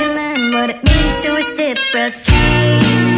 learn what it means to reciprocate.